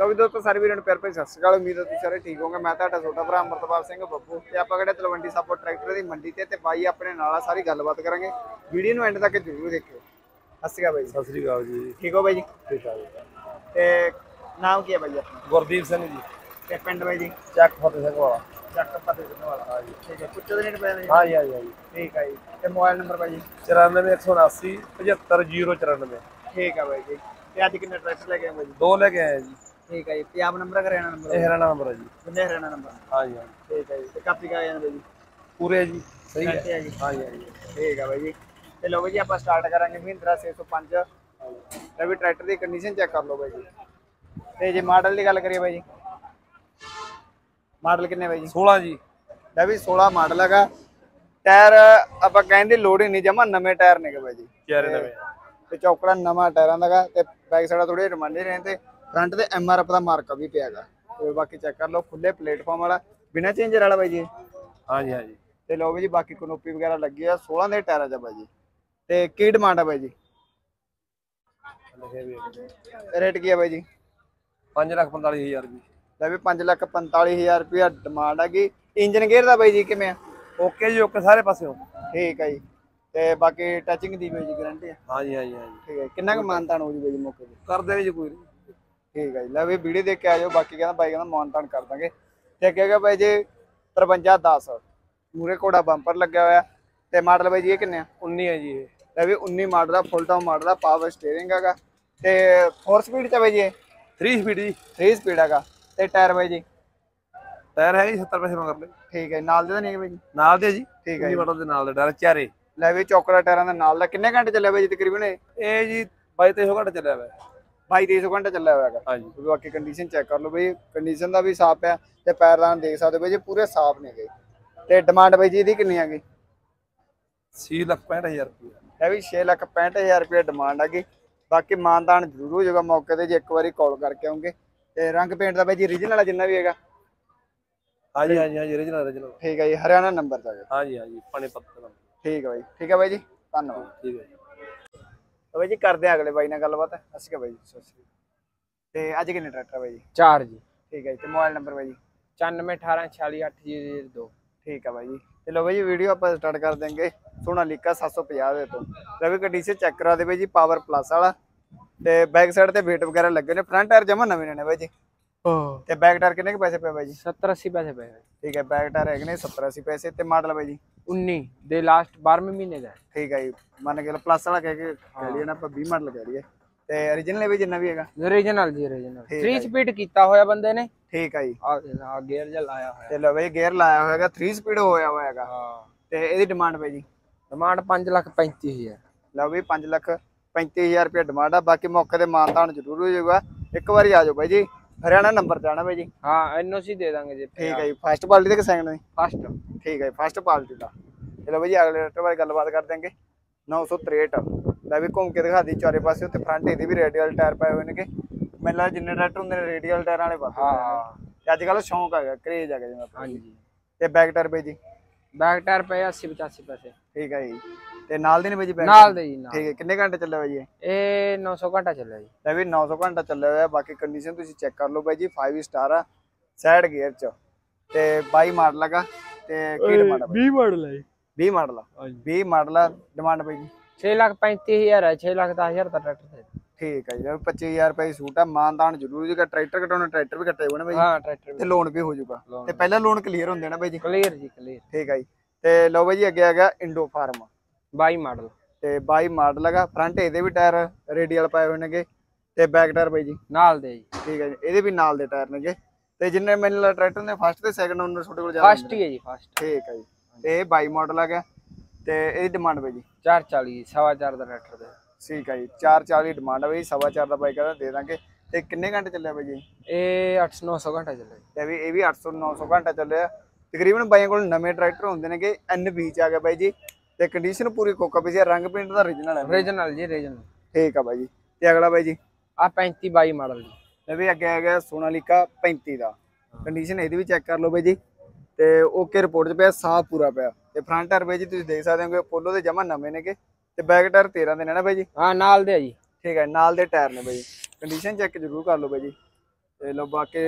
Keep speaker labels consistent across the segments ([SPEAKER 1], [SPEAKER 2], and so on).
[SPEAKER 1] ਲੋ ਵੀ ਦੋਸਤੋ ਸਾਰੇ ਵੀਰਾਂ ਨੂੰ ਪਿਆਰ ਭਰੀ ਸਤਿ ਸ਼੍ਰੀ ਅਕਾਲ। ਉਮੀਦ ਹੈ ਤੁਸੀਂ ਸਾਰੇ ਠੀਕ ਹੋਵੋਗੇ। ਮੈਂ ਤੁਹਾਡਾ ਛੋਟਾ ਭਰਾ ਅਮਰਤਪਾਲ ਸਿੰਘ ਬੱਬੂ ਤੇ ਆਪਾਂ ਕਿਹੜੇ ਤਲਵੰਡੀ ਸਾਬੋ ਟਰੈਕਟਰ ਦੀ ਮੰਡੀ ਤੇ ਤੇ ਬਾਈ ਆਪਣੇ ਨਾਲ ਆ ਸਾਰੀ ਗੱਲਬਾਤ ਕਰਾਂਗੇ। ਵੀਡੀਓ ਨੂੰ ਐਂਡ ਤੱਕ ਜ਼ਰੂਰ ਦੇਖਿਓ। ਸਤਿ ਸ਼੍ਰੀ ਅਕਾਲ ਬਾਈ
[SPEAKER 2] ਸਤਿ ਸ੍ਰੀ ਅਕਾਲ ਜੀ।
[SPEAKER 1] ਠੀਕ ਹੋ ਬਾਈ ਜੀ?
[SPEAKER 2] ਠੀਕ ਆ ਜੀ।
[SPEAKER 1] ਤੇ ਨਾਮ ਕੀ ਹੈ ਬਾਈ ਆਪਣਾ?
[SPEAKER 2] ਗੁਰਦੀਪ ਸਿੰਘ ਜੀ।
[SPEAKER 1] ਤੇ ਪਿੰਡ ਬਾਈ ਜੀ?
[SPEAKER 2] ਚੱਕ ਫਤਿਹ ਸਿੰਘ ਵਾਲਾ।
[SPEAKER 1] ਚੱਕ ਪੱਤੇ ਸਿੰਘ ਵਾਲਾ। ਹਾਂ ਜੀ। ਠੀਕ ਹੈ ਪੁੱਛੋ ਦੇ ਨਹੀਂ ਪੈਣੇ
[SPEAKER 2] ਹਾਂ ਜੀ ਹਾਂ ਜੀ ਹਾਂ ਜੀ।
[SPEAKER 1] ਠੀਕ ਹੈ ਜੀ। ਤੇ ਮੋਬਾਈਲ ਨੰਬਰ ਬਾਈ ਜੀ?
[SPEAKER 2] 94179 75094
[SPEAKER 1] ਠੀਕ ਹੈ ਬਾਈ ਜੀ। ਤੇ ਅੱਜ ਕਿੰਨੇ ਟਰੈਕਟਰ ਲੈ ਕੇ ਆਏ ਬਾਈ ਜੀ?
[SPEAKER 2] ਦੋ ਲੈ ਕੇ ਆਏ ਜੀ।
[SPEAKER 1] ਠੀਕ ਹੈ ਜੀ ਪੰਜਾਬ ਨੰਬਰ ਹਰਿਆਣਾ ਨੰਬਰ
[SPEAKER 2] ਇਹ ਹਰਿਆਣਾ ਨੰਬਰ ਹੈ ਜੀ।
[SPEAKER 1] ਕਿੰਨੇ ਹਰਿਆਣਾ ਨੰਬਰ
[SPEAKER 2] ਹਾਂ ਜੀ ਹਾਂ।
[SPEAKER 1] ਠੀਕ ਹੈ ਜੀ ਤੇ ਕਾਪੀ ਕਾ ਜਾਂਦੇ ਜੀ?
[SPEAKER 2] ਪੂਰੇ ਜੀ ਸਹੀ ਹੈ
[SPEAKER 1] ਆ ਜੀ।
[SPEAKER 2] ਹਾਂ ਜੀ ਹਾਂ ਜੀ।
[SPEAKER 1] ਠੀਕ ਹੈ ਬਾਈ ਜੀ। ਤੇ ਲਓ ਬਾਈ ਜੀ ਆਪਾਂ ਸਟਾਰਟ ਕਰਾਂਗੇ ਮਹਿੰਦਰਾ 605 ਤੇ ਵੀ ਟਰੈਕਟਰ ਦੀ ਕੰਡੀਸ਼ਨ ਚੈੱਕ ਕਰ ਲਓ ਬਾਈ ਜੀ। ਤੇ ਜੇ ਮਾਡਲ ਦੀ ਗੱਲ ਕਰੀਏ ਬਾਈ ਜੀ? ਮਾਡਲ ਕਿੰਨੇ ਬਾਈ ਜੀ?
[SPEAKER 2] 16 ਜੀ।
[SPEAKER 1] ਲੈ ਵੀ 16 ਮਾਡਲ ਹੈਗਾ। ਟਾਇਰ ਆਪਾਂ ਕਹਿੰਦੇ ਲੋਡ ਹੀ ਨਹੀਂ ਜਮਾ ਨਵੇਂ ਟਾਇਰ ਨੇਗੇ ਬਾਈ ਜੀ।
[SPEAKER 2] ਚਾਰੇ ਨਵੇਂ।
[SPEAKER 1] ਤੇ ਚੌਕੜਾ ਨਵਾਂ ਟਾਇਰਾਂ ਦਾਗਾ ਤੇ ਬੈਕ ਸਾਈਡ ਥੋੜੇ ਰਿਮਾਂਡੇ ਰਹੇ ਤੇ ਫਰੰਟ ਤੇ ਐਮ ਆਰ ਐਫ ਦਾ ਮਾਰਕਾ ਵੀ ਪਿਆਗਾ ਤੇ ਬਾਕੀ ਚੈੱਕ ਕਰ ਲਓ ਖੁੱਲੇ ਪਲੇਟਫਾਰਮ ਵਾਲਾ। ਬਿਨਾ ਚੇਂਜਰ ਵਾਲਾ ਬਾਈ ਜੀ। ਇਹ।
[SPEAKER 2] ਹਾਂ ਜੀ ਹਾਂ ਜੀ
[SPEAKER 1] ਤੇ ਲਓ ਬਾਈ ਜੀ ਬਾਕੀ ਕਨੋਪੀ ਵਗੈਰਾ ਲੱਗੀ ਆ। 16 ਦੇ ਟਾਇਰਾਂ ਆ ਬਾਈ ਜੀ। ਤੇ ਕੀ ਡਿਮਾਂਡ ਆ ਬਾਈ ਜੀ?
[SPEAKER 2] ਵੀ
[SPEAKER 1] ਰੇਟ ਕੀ ਆ ਬਾਈ ਜੀ?
[SPEAKER 2] 5 ਲੱਖ 45000 ਜੀ।
[SPEAKER 1] ਲੈ ਵੀ 5 ਲੱਖ 45000 ਰੁਪਇਆ ਡਿਮਾਂਡ ਹੈਗੀ ਇੰਜਨ ਗੇਅਰ ਦਾ ਬਾਈ ਜੀ ਕਿਵੇਂ ਆ?
[SPEAKER 2] ਓਕੇ ਜੀ ਓਕੇ ਸਾਰੇ ਪਾਸਿਓਂ।
[SPEAKER 1] ਠੀਕ ਹੈ ਜੀ। ਤੇ ਬਾਕੀ ਟੱਚਿੰਗ ਦੀ ਬਾਈ ਜੀ ਗਾਰੰਟੀ ਆ।
[SPEAKER 2] ਹਾਂ ਜੀ ਹਾਂ ਜੀ ਹਾਂ ਜੀ।
[SPEAKER 1] ਠੀਕ ਹੈ ਕਿੰਨਾ ਕੁ ਮਾਨਤਾਨ ਹੋ ਜੀ ਬਾਈ ਜੀ ਮੌਕੇ ਤੇ?
[SPEAKER 2] ਕਰਦੇ ਵੀ ਜੀ ਕੋਈ ਨਹੀਂ
[SPEAKER 1] ਠੀਕ ਹੈ ਜੀ। ਲੈ ਵੀ ਵੀਡੀਓ ਦੇਖ ਕੇ ਆ ਜਾਓ ਬਾਕੀ ਕਹਿੰਦਾ ਬਾਈ ਕਹਿੰਦਾ ਮਾਨਤਾਨ ਕਰ ਦਾਂਗੇ। ਤੇ ਅੱਗੇ ਹੈਗਾ ਬਾਈ ਜੀ 5310 ਮੂਰੇ ਕੋੜਾ ਬੰਪਰ ਲੱਗਿਆ ਹੋਇਆ। ਤੇ ਮਾਡਲ ਬਾਈ ਜੀ ਇਹ ਕਿੰਨੇ ਆ?
[SPEAKER 2] 19 ਹੈ ਜੀ ਇਹ।
[SPEAKER 1] ਇਹ ਵੀ 19 ਮਾਡਲ ਦਾ ਫੁੱਲ ਟਾਪ ਮਾਡਲ ਦਾ ਪਾਵਰ ਸਟੀਅਰਿੰਗ ਹੈਗਾ। ਤੇ 4 ਸਪੀਡ ਚ ਬਾਈ ਜੀ ਇਹ?
[SPEAKER 2] 3 ਸਪੀਡ ਜੀ।
[SPEAKER 1] 3 ਸਪੀਡ ਹੈਗਾ। ਤੇ ਟਾਇਰ ਬਾਈ ਜੀ?
[SPEAKER 2] ਟਾਇਰ ਹੈਗੇ ਜੀ 70 ਪੈਸੇ ਮਗਰ ਲੈ।
[SPEAKER 1] ਠੀਕ ਹੈ ਨਾਲ ਦੇ ਤਾਂ ਨਹੀਂ ਬਾਈ ਜੀ?
[SPEAKER 2] ਨਾਲ ਦੇ ਜੀ।
[SPEAKER 1] ਠੀਕ ਹੈ
[SPEAKER 2] ਜੀ। ਮਾਡਲ ਦੇ ਨਾਲ ਦੇ ਡਰ ਚਾਰੇ।
[SPEAKER 1] ਲੈ ਵੀ ਚੌਕੜਾ ਟਾਇਰਾਂ ਦੇ ਨਾਲ। ਦਾ ਕਿੰਨੇ ਘੰਟੇ ਚੱਲਿਆ ਬਾਈ ਜੀ ਤਕਰੀਬਨ ਇਹ?
[SPEAKER 2] ਜੀ 22 2300 ਘੰਟਾ ਚੱਲਿਆ ਹੋਇਆ
[SPEAKER 1] 22 300 ਘੰਟੇ ਚੱਲਿਆ ਹੋਇਆ ਹੈਗਾ।
[SPEAKER 2] ਹਾਂ ਜੀ
[SPEAKER 1] ਤੇ ਬਾਕੀ ਕੰਡੀਸ਼ਨ ਚੈੱਕ ਕਰ ਲਓ ਬਈ ਕੰਡੀਸ਼ਨ ਦਾ ਵੀ ਸਾਫ਼ ਹੈ ਤੇ ਪੈਰਦਾਨ ਦੇਖ ਸਕਦੇ ਬਈ ਜੀ ਪੂਰੇ ਸਾਫ਼ ਨੇ ਗਏ। ਤੇ ਡਿਮਾਂਡ ਬਈ ਜੀ ਇਹਦੀ ਕਿੰਨੀ ਹੈਗੀ?
[SPEAKER 2] 6 ਲੱਖ 65000 ਰੁਪਏ।
[SPEAKER 1] ਇਹ ਵੀ 6 ਲੱਖ 65000 ਰੁਪਏ ਡਿਮਾਂਡ ਹੈਗੀ। ਬਾਕੀ ਮਾਨਦਾਨ ਜ਼ਰੂਰ ਹੋ ਜਾਊਗਾ ਮੌਕੇ ਤੇ ਜੇ ਇੱਕ ਵਾਰੀ ਕਾਲ ਕਰਕੇ ਆਉਂਗੇ। ਤੇ ਰੰਗ ਪੇਂਟ ਦਾ ਬਈ ਜੀ ਰੀਜਨਲ ਵਾਲਾ ਜਿੰਨਾ ਵੀ ਹੈਗਾ।
[SPEAKER 2] ਹਾਂ ਜੀ ਹਾਂ ਜੀ ਹਾਂ ਜੀ original original
[SPEAKER 1] ਠੀਕ ਹੈ ਜੀ ਹਰਿਆਣਾ ਨੰਬਰ ਦਾ ਹੈਗਾ।
[SPEAKER 2] ਹਾਂ ਜੀ ਹਾਂ ਜੀ ਪਾਣੀ ਪੱਤਰ
[SPEAKER 1] ਠੀਕ ਹੈ ਬਾਈ ਠੀਕ ਹੈ ਬਾਈ ਜੀ ਧੰਨਵਾਦ।
[SPEAKER 2] ਠੀਕ ਹੈ
[SPEAKER 1] ਬਾਈ ਜੀ ਕਰਦੇ ਆ ਅਗਲੇ ਬਾਈ ਨਾਲ ਗੱਲਬਾਤ। ਅਸੀਂ ਬਾਈ ਜੀ ਸਤਿ ਸ਼੍ਰੀ ਤੇ ਅੱਜ ਕਿੰਨੇ ਟਰੈਕਟਰ ਆ ਬਾਈ ਜੀ?
[SPEAKER 3] ਚਾਰ ਜੀ।
[SPEAKER 1] ਠੀਕ ਹੈ ਜੀ ਤੇ ਮੋਬਾਈਲ ਨੰਬਰ ਬਾਈ ਜੀ?
[SPEAKER 3] 9418468002
[SPEAKER 1] ਠੀਕ ਆ ਬਾਈ ਜੀ। ਤੇ ਲੋ ਬਾਈ ਜੀ ਵੀਡੀਓ ਆਪਾਂ ਸਟਾਰਟ ਕਰ ਦੇਂਗੇ ਸੋਨਾਲੀਕਾ 750 ਦੇ ਤੋਂ। ਲੈ ਵੀ ਕੰਡੀਸ਼ਨ ਚੈੱਕ ਕਰਾ ਦੇ ਬਾਈ ਜੀ ਪਾਵਰ ਪਲੱਸ ਵਾਲਾ। ਤੇ ਬੈਕ ਸਾਈਡ ਤੇ ਵੇਟ ਵਗੈਰਾ ਲੱਗੇ ਨੇ। ਫਰੰਟ ਟਾਇਰ ਜਮਾ ਨਵੇਂ ਨੇ ਬਾਈ ਜੀ। ਤੇ ਬੈਕ ਟਾਇਰ ਕਿੰਨੇ ਕੁ ਪੈਸੇ ਪਏ ਬਾਈ ਜੀ?
[SPEAKER 3] 70 80 ਪੈਸੇ ਪਏ।
[SPEAKER 1] ਠੀਕ ਹੈ ਬੈਕ ਟਾਇਰ ਹੈਗੇ ਨੇ 70 80 ਪੈਸੇ ਤੇ ਮਾਡਲ ਬਾਈ ਜੀ?
[SPEAKER 3] 19 ਦੇ ਲਾਸਟ 12ਵੇਂ ਮਹੀਨੇ ਦਾ।
[SPEAKER 1] ਠੀਕ ਹੈ ਜੀ ਮੰਨ ਕੇ ਪਲੱਸ ਵਾਲਾ ਕਹਿ ਕੇ ਕਹਿ ਲਈਏ ਨਾ ਆਪਾਂ 20 ਮਾਡਲ ਕਹਿ ਲਈਏ। ਤੇ origignal ਵੀ ਜਿੰਨਾ ਵੀ ਹੈਗਾ?
[SPEAKER 3] Original ਜੀ
[SPEAKER 1] ਹੈ
[SPEAKER 3] 3 ਸਪੀਡ ਕੀਤਾ ਹੋਇਆ ਬੰਦੇ ਨੇ।
[SPEAKER 1] ਠੀਕ ਹੈ ਜੀ।
[SPEAKER 3] ਆ ਗੇਅਰ ਜਿਹਾ ਲਾਇਆ ਹੋਇਆ।
[SPEAKER 1] ਤੇ ਲੋ ਬਾਈ ਗੇਅਰ ਲਾਇਆ ਹੋਇਆ ਹੈਗਾ 3 ਸਪੀਡ ਹੋਇਆ ਹੋਇਆ ਹੈਗਾ।
[SPEAKER 3] ਹਾਂ।
[SPEAKER 1] ਤੇ ਇਹਦੀ ਡਿਮਾਂਡ ਬਾਈ ਜੀ?
[SPEAKER 3] ਡਿਮਾਂਡ 5 ਲੱਖ 35000
[SPEAKER 1] ਲਓ ਵੀ 5 ਲੱਖ 35000 ਰੁਪਏ ਡਿਮਾਂਡ ਆ ਬਾਕੀ ਮੌਕੇ ਤੇ ਮਾਨਤਾਨ ਜ਼ਰੂਰ ਹੋ ਜਾਊਗਾ। ਇੱਕ ਵਾਰੀ ਆ ਜਾਓ ਬਾਈ ਜੀ। ਹਰਿਆਣਾ ਨੰਬਰ ਜਾਣਾ ਬਾਈ ਜੀ।
[SPEAKER 3] ਹਾਂ ਐਨਓਸੀ ਦੇ ਦਾਂਗੇ ਜੀ
[SPEAKER 1] ਠੀਕ ਹੈ ਜੀ ਫਸਟ ਪਾਰਟੀ ਤੇ ਕਿ ਸੈਕੰਡ ਦੀ?
[SPEAKER 3] ਫਸਟ
[SPEAKER 1] ਠੀਕ ਹੈ ਫਸਟ ਪਾਰਟੀ ਦਾ। ਚਲੋ ਬਾਈ ਜੀ ਅਗਲੇ ਰੇਟਰ ਬਾਰੇ ਗੱਲਬਾਤ ਕਰ ਦਾਂਗੇ 963 ਲੈ ਵੀ ਘੁੰਮ ਕੇ ਦਿਖਾ ਦੀ ਚਾਰੇ ਪਾਸੇ ਉੱਤੇ ਫਰੰਟ ਇਹਦੇ ਵੀ ਰੇਡੀਅਲ ਟਾਇਰ ਪਏ ਹੋਏ ਨੇਗੇ। ਮੈਨੂੰ ਲੱਗਦਾ ਜਿੰਨੇ ਟਰੈਕਟਰ ਹੁੰਦੇ ਨੇ ਰੇਡੀਅਲ ਟਾਇਰਾਂ ਵਾਲੇ ਵੱਧ
[SPEAKER 3] ਹਾਂ
[SPEAKER 1] ਨੇ। ਤੇ ਅੱਜ ਕੱਲ ਸ਼ੌਂਕ ਹੈਗਾ ਕਰੇਜ ਹੈਗਾ ਜਿਵੇਂ
[SPEAKER 3] ਹਾਂਜੀ।
[SPEAKER 1] ਤੇ ਬੈਕ ਟਾਇਰ ਬਾਈ ਜੀ।
[SPEAKER 3] ਬੈਕ ਟਾਇਰ ਪਏ 80 85 ਪੈਸੇ।
[SPEAKER 1] ਠੀਕ ਹੈ ਜੀ। ਤੇ ਨਾਲ ਦੇ ਨੇ ਬਾਈ ਜੀ
[SPEAKER 3] ਨਾਲ ਦੇ ਜੀ ਨਾਲ।
[SPEAKER 1] ਠੀਕ ਹੈ ਕਿੰਨੇ ਘੰਟੇ ਚੱਲਿਆ ਬਾਈ ਇਹ?
[SPEAKER 3] ਇਹ 900 ਘੰਟਾ ਚੱਲਿਆ ਜੀ।
[SPEAKER 1] ਲੈ ਵੀ 900 ਘੰਟਾ ਚੱਲਿਆ ਹੋਇਆ ਬਾਕੀ ਕੰਡੀਸ਼ਨ ਤੁਸੀਂ ਚੈੱਕ ਕਰ ਲਓ ਬਾਈ ਜੀ 5 ਸਟਾਰ ਆ ਸਾਈਡ ਗੇਅਰ ਚ। ਤੇ 22 ਮਾਡਲ ਹੈਗਾ ਤੇ ਕੀ ਡਿਮਾਂਡ ਆ ਬਾਈ?
[SPEAKER 3] 20 ਮਾਡਲ ਹੈ
[SPEAKER 1] 20 ਮਾਡਲ ਆ।
[SPEAKER 3] ਹਾਂਜੀ।
[SPEAKER 1] 20 ਮਾਡਲ ਡਿਮਾਂਡ ਬਾਈ ਜੀ।
[SPEAKER 3] 6 ਲੱਖ 35000 ਹੈ 6 ਲੱਖ 10000 ਦਾ ਟਰੈਕਟਰ
[SPEAKER 1] ਠੀਕ ਹੈ ਜੀ ਲੈ ਵੀ 25000 ਰੁਪਏ ਦੀ ਸੂਟ ਆ ਮਾਨਦਾਨ ਜ਼ਰੂਰ ਜੂਗਾ ਟਰੈਕਟਰ ਕਟਾਉਣਾ ਟਰੈਕਟਰ ਵੀ ਕੱਟੇ ਹੋਣੇ ਬਾਈ।
[SPEAKER 3] ਹਾਂ ਟਰੈਕਟਰ
[SPEAKER 1] ਤੇ ਲੋਨ ਵੀ ਹੋ ਜਾਊਗਾ। ਤੇ ਪਹਿਲਾਂ ਲੋਨ ਕਲੀਅਰ ਹੁੰਦੇ ਨਾ ਬਾਈ ਜੀ।
[SPEAKER 3] ਕਲੀਅਰ ਜੀ ਕਲੀਅਰ
[SPEAKER 1] ਠੀਕ ਹੈ ਜੀ। ਤੇ ਲਓ ਬਾਈ ਜੀ ਅੱਗੇ ਹੈਗਾ ਇੰਡੋ ਫਾਰਮ
[SPEAKER 3] 22 ਮਾਡਲ।
[SPEAKER 1] ਤੇ 22 ਮਾਡਲ ਹੈਗਾ ਫਰੰਟ ਇਹਦੇ ਵੀ ਟਾਇਰ ਰੇਡੀਅਲ ਪਾਏ ਹੋਏ ਨੇਗੇ। ਤੇ ਬੈਕ ਟਾਇਰ ਬਾਈ ਜੀ।
[SPEAKER 3] ਨਾਲ ਦੇ ਜੀ।
[SPEAKER 1] ਠੀਕ ਹੈ ਜੀ ਇਹਦੇ ਵੀ ਨਾਲ ਦੇ ਟਾਇਰ ਨੇਗੇ। ਤੇ ਜਿੰਨੇ ਮੈਨੂੰ ਲੱਗਦਾ ਟਰੈਕਟਰ ਨੇ ਫਸਟ ਤੇ ਸੈਕੰਡ ਉਹਨਾਂ ਤੁਹਾਡੇ ਕੋਲ ਜ਼ਿਆਦਾ
[SPEAKER 3] ਫਸਟ ਹੀ ਹੈ ਜੀ ਫਸਟ
[SPEAKER 1] ਠੀਕ ਹੈ ਜੀ। ਤੇ ਇਹ 22 ਮਾਡਲ ਆ ਗਿਆ ਤੇ ਇਹਦੀ ਡਿਮਾਂਡ ਬਾਈ ਜੀ।
[SPEAKER 3] 440 ਸਵਾ ਚਾਰ ਦਾ ਟਰੈਕਟਰ ਦੇ।
[SPEAKER 1] ਠੀਕ ਹੈ ਜੀ 440 ਡਿਮਾਂਡ ਆ ਬਾਈ ਸਵਾ ਚਾਰ ਦਾ ਬਾਈਕ ਦਾ ਦੇ ਦਾਂਗੇ। ਤੇ ਕਿੰਨੇ ਘੰਟੇ ਚੱਲਿਆ ਬਾਈ ਜੀ?
[SPEAKER 3] ਇਹ 800 900 ਘੰਟਾ ਚੱਲਿਆ ਜੀ
[SPEAKER 1] ਵੀ ਇਹ ਵੀ 800 900 ਘੰਟਾ ਚੱਲਿਆ ਤਕਰੀਬਨ ਬਾਈਆਂ ਕੋਲ ਨਵੇਂ ਟਰੈਕਟਰ ਹੁੰਦੇ ਨੇਗੇ ਐਨਬੀ ਚ ਆ ਗਿਆ ਬਾਈ ਜੀ। ਤੇ ਕੰਡੀਸ਼ਨ ਪੂਰੀ ਕੋਕਾ ਪਈ ਸੀ ਰੰਗ ਪੇਂਟ ਦਾ origignal ਹੈ
[SPEAKER 3] ਰੀਜਨਲ ਜੀ ਰੀਜਨਲ
[SPEAKER 1] ਠੀਕ ਆ ਬਾਈ ਜੀ। ਤੇ ਅਗਲਾ ਬਾਈ ਜੀ?
[SPEAKER 3] ਆ 35 22 ਮਾਡਲ ਜੀ।
[SPEAKER 1] ਇਹ ਵੀ ਅੱਗੇ ਆ ਗਿਆ ਸੋਨਾਲੀਕਾ 35 ਦਾ। ਕੰਡੀਸ਼ਨ ਇਹਦੀ ਵੀ ਚੈੱਕ ਕਰ ਲਓ ਬਾਈ ਜੀ। ਤੇ ਓਕੇ ਰਿਪੋਰਟ 'ਚ ਪਿਆ ਸਾਫ਼ ਪੂਰਾ ਪਿਆ। ਤੇ ਫਰੰਟ ਟਾਇਰ ਬਾਈ ਜੀ ਤੁਸੀਂ ਦੇਖ ਸਕਦੇ ਹੋ ਕਿ ਪੋਲੋ ਦੇ ਜਮਾ ਨਵੇਂ ਨੇਗੇ। ਤੇ ਬੈਕ ਟਾਇਰ 13 ਦੇ ਨੇ ਨਾ ਬਾਈ ਜੀ?
[SPEAKER 3] ਹਾਂ ਨਾਲ ਦੇ ਆ ਜੀ।
[SPEAKER 1] ਠੀਕ ਹੈ ਨਾਲ ਦੇ ਟਾਇਰ ਨੇ ਬਾਈ ਕੰਡੀਸ਼ਨ ਚੈੱਕ ਜ਼ਰੂਰ ਕਰ ਲਓ ਬਾਈ ਜੀ। ਤੇ ਲੋ ਬਾਕੀ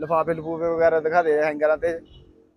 [SPEAKER 1] ਲਫਾਫੇ ਲਫੂਫੇ ਵਗੈਰਾ ਦਿਖਾ ਦੇ ਹੈਂਗਰਾਂ ਤੇ।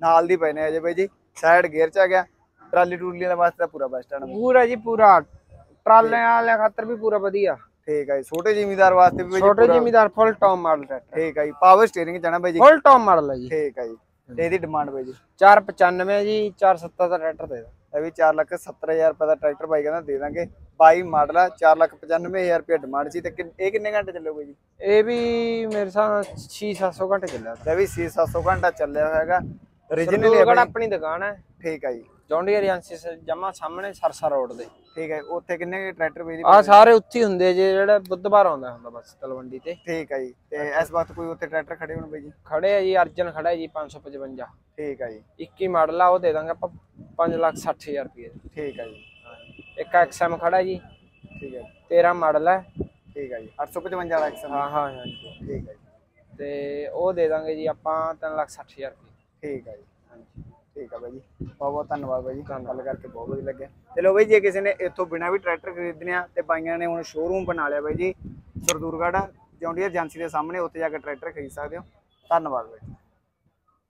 [SPEAKER 1] ਨਾਲ ਦੀ ਪਏ ਨੇ ਅਜੇ ਬਾਈ ਜੀ। ਸਾਈਡ ਗੇਅਰ ਚ ਆ ਗਿਆ। ਟਰਾਲੀ ਟੂਲੀ ਵਾਲੇ ਵਾਸਤੇ ਤਾਂ ਪੂਰਾ ਬੱਸ ਸਟੈਂਡ
[SPEAKER 3] ਪੂਰਾ ਜੀ ਪੂਰਾ। ਟਰਾਲਿਆਂ ਵਾਲਿਆਂ ਖਾਤਰ ਵੀ ਪੂਰਾ ਵਧੀਆ।
[SPEAKER 1] ਠੀਕ ਹੈ ਜੀ। ਛੋਟੇ ਜ਼ਿਮੀਦਾਰ ਵਾਸਤੇ ਵੀ ਬਾਈ ਜੀ
[SPEAKER 3] ਛੋਟੇ
[SPEAKER 1] ਪੂਰਾ-
[SPEAKER 3] ਜ਼ਿਮੀਦਾਰ ਫੁੱਲ ਟੌਪ ਮਾਡਲ ਟਰੈਕਟਰ
[SPEAKER 1] ਠੀਕ ਹੈ ਜੀ। ਪਾਵਰ ਸਟੀਅਰਿੰਗ ਚ ਆ ਨਾ ਬਾਈ ਜੀ।
[SPEAKER 3] ਫੁੱਲ ਟੌਪ ਮਾਡਲ ਹੈ ਜੀ।
[SPEAKER 1] ਠੀਕ ਹੈ ਜੀ। ਤੇ ਇਹਦੀ ਡਿਮਾਂਡ ਬਾਈ ਜੀ।
[SPEAKER 3] 495 ਜੀ 470 ਦਾ ਟਰੈਕਟਰ ਦੇ ਦਾਂ
[SPEAKER 1] ਇਹ ਵੀ 4 ਲੱਖ 70000 ਰੁਪਏ ਦਾ ਟਰੈਕਟਰ ਬਾਈ ਕਹਿੰਦਾ ਦੇ ਦਾਂਗੇ। 22 ਮਾਡਲ ਆ 4 ਲੱਖ 95000 ਰੁਪਏ ਡਿਮਾਂਡ ਸੀ। ਤੇ ਕਿ- ਇਹ ਕਿੰਨੇ ਘੰਟੇ ਚੱਲੂਗਾ ਜੀ?
[SPEAKER 3] ਇਹ ਵੀ ਮੇਰੇ ਹਿਸਾਬ ਨਾਲ 6-700 ਘੰਟੇ ਚੱਲਿਆ।
[SPEAKER 1] ਇਹ ਵੀ 6-700 ਘੰਟਾ ਚੱਲਿਆ ਓਰੀਜਨਲੀ
[SPEAKER 3] ਰਿਜਨਲ ਆਪਣੀ ਦੁਕਾਨ ਹੈ।
[SPEAKER 1] ਠੀਕ ਹੈ ਜੀ।
[SPEAKER 3] ਜੌਂਡੀਅਰ ਏਜੰਸੀ ਜਮਾ ਸਾਹਮਣੇ ਸਰਸਾ ਰੋਡ ਦੇ।
[SPEAKER 1] ਠੀਕ ਹੈ ਉੱਥੇ ਕਿੰਨੇ ਟਰੈਕਟਰ ਜੀ
[SPEAKER 3] ਆ ਸਾਰੇ ਉੱਥੇ ਹੁੰਦੇ ਜੇ ਜਿਹੜਾ ਬੁੱਧਵਾਰ ਆਉਂਦਾ ਹੁੰਦਾ ਬਸ ਤਲਵੰਡੀ ਤੇ।
[SPEAKER 1] ਠੀਕ ਹੈ ਜੀ ਤੇ ਇਸ ਵਕਤ ਕੋਈ ਉੱਥੇ ਟਰੈਕਟਰ ਖੜੇ ਹੋਣ ਬਾਈ ਜੀ?
[SPEAKER 3] ਖੜੇ ਆ ਜੀ ਅਰਜਨ ਖੜਾ ਜੀ 555
[SPEAKER 1] ਠੀਕ ਹੈ ਜੀ।
[SPEAKER 3] 21 ਮਾਡਲ ਆ ਉਹ ਦੇ ਦਾਂਗੇ ਆਪਾਂ 5 ਲੱਖ 60000 ਰੁਪਏ
[SPEAKER 1] ਠੀਕ ਹੈ ਜੀ।
[SPEAKER 3] ਇੱਕ ਐਕਸਐਮ ਖੜਾ ਜੀ।
[SPEAKER 1] ਠੀਕ ਹੈ।
[SPEAKER 3] 13 ਮਾਡਲ ਹੈ।
[SPEAKER 1] ਠੀਕ ਹੈ ਜੀ 855 ਵਾਲਾ ਐਕਸਲ
[SPEAKER 3] ਹਾਂ ਹਾਂ।
[SPEAKER 1] ਠੀਕ ਹੈ
[SPEAKER 3] ਤੇ ਉਹ ਦੇ ਦਾਂਗੇ ਜੀ ਆਪਾਂ 3 ਲੱਖ 60000 ਰੁਪਏ।
[SPEAKER 1] ਠੀਕ ਹੈ ਜੀ। ਠੀਕ ਹੈ ਬਾਈ ਜੀ। ਬਹੁਤ ਬਹੁਤ ਧੰਨਵਾਦ ਬਾਈ ਜੀ। ਗੱਲ ਕਰਕੇ ਬਹੁਤ ਵਧੀਆ ਲੱਗਿਆ। ਚਲੋ ਬਾਈ ਜੇ ਕਿਸੇ ਨੇ ਇੱਥੋਂ ਬਿਨਾ ਵੀ ਟਰੈਕਟਰ ਖਰੀਦਣੇ ਆ ਤੇ ਬਾਈਆਂ ਨੇ ਹੁਣ ਸ਼ੋਰੂਮ ਬਣਾ ਲਿਆ ਬਾਈ ਜੀ ਸਰਦੂਰਗੜ੍ਹ ਜੌਂਡੀਅਰ ਏਜੰਸੀ ਦੇ ਸਾਹਮਣੇ ਉੱਥੇ ਜਾ ਕੇ ਟਰੈਕਟਰ ਖਰੀਦ ਸਕਦੇ ਹੋ। ਧੰਨਵਾਦ ਬਾਈ